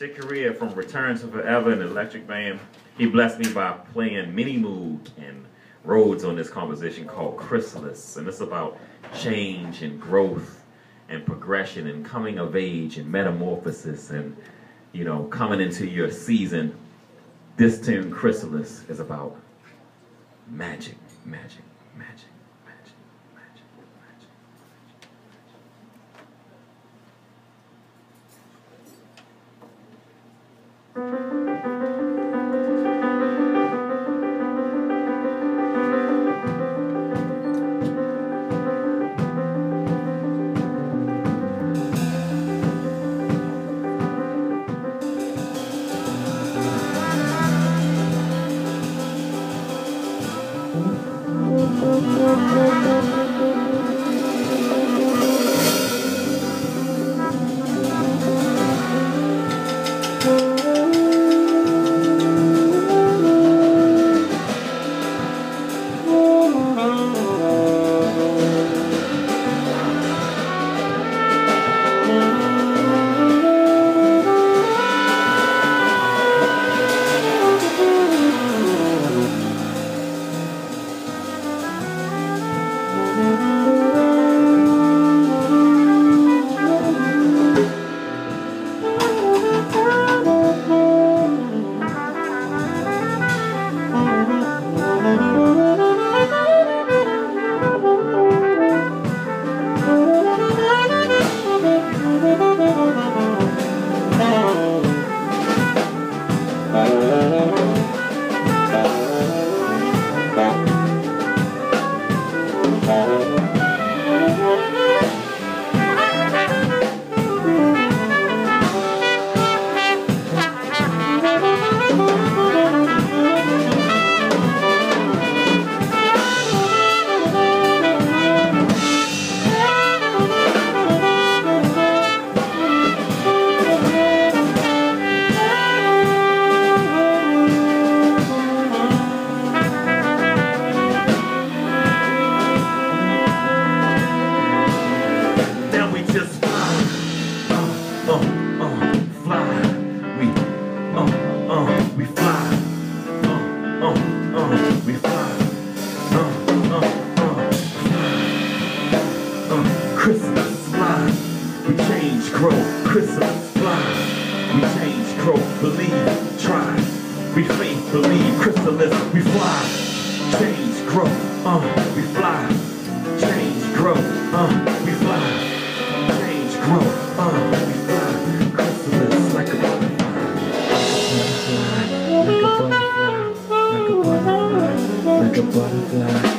Chick Corea from Return to Forever and Electric Band, He blessed me by playing Minimoog* and Rhodes on this composition called Chrysalis. And it's about change and growth and progression and coming of age and metamorphosis and, you know, coming into your season. This tune, Chrysalis, is about magic, magic, magic. We change, grow, believe, try. We faith, believe, chrysalis, we fly. Change, grow, uh, we fly. Change, grow, uh, we fly. Change, grow, uh, we fly. Chrysalis. Like a butterfly. Like a butterfly. Like a butterfly. Like a butterfly.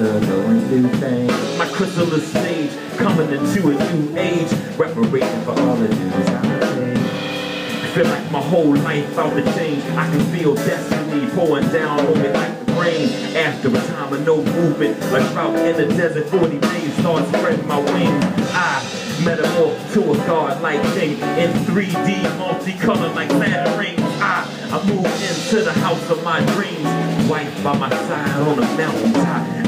new. My chrysalis stage, coming into a new age. Reparation for all the dudes I Feel like my whole life out to change. I can feel destiny pouring down on me like the rain. After a time of no movement, like drought in the desert, 40 days start spreading my wings. I metamorph to a god-like thing in 3D, multicolored like Saturn rings. I, I moved into the house of my dreams, wife by my side on a mountaintop.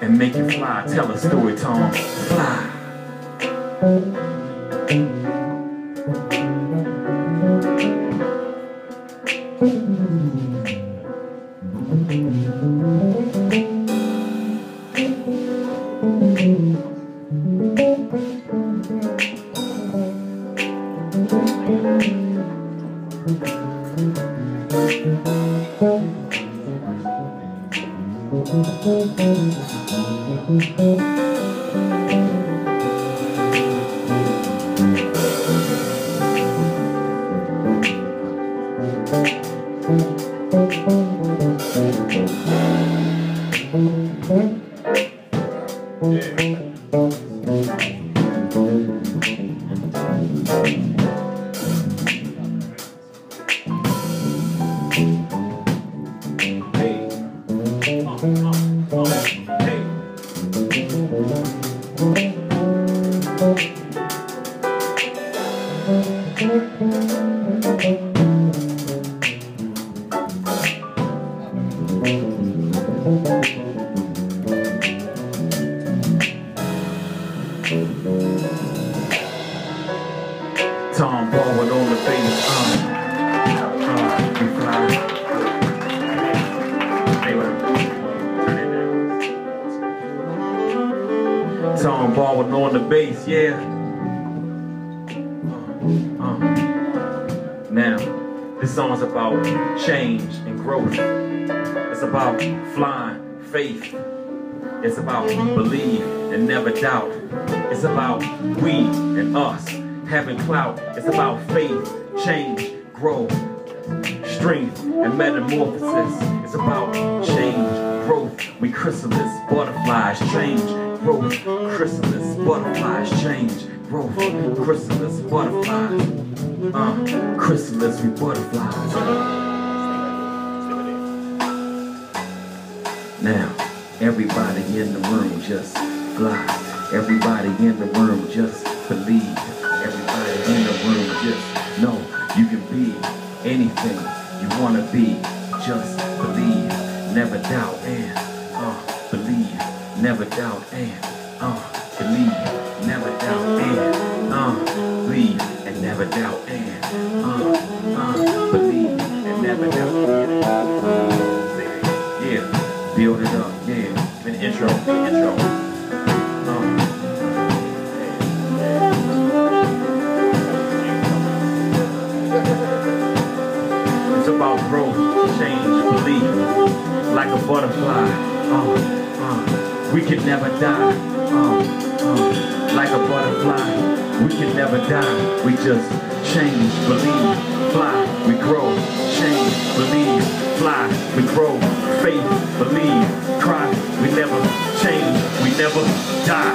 and make you fly. Tell a story, Tom. Fly. Tom Baldwin on the bass. Uh, uh, we fly. Anyway. Tom Baldwin on the bass, yeah. Uh, uh. Now, this song's about change and growth. It's about flying, faith. It's about believe and never doubt. It's about we and us having clout. It's about faith, change, growth, strength, and metamorphosis. It's about change, growth. We chrysalis, butterflies, change, growth, chrysalis, butterflies, change, growth, chrysalis, butterflies. Uh, chrysalis, we butterflies. Now, everybody in the room just fly. Everybody in the room just believe. Everybody in the room just know you can be anything you wanna be. Just believe, never doubt, and uh, believe, never doubt, and butterfly. Uh, uh, we can never die. Uh, uh, like a butterfly, we can never die. We just change, believe, fly, we grow. Change, believe, fly, we grow. Faith, believe, cry, we never change, we never die.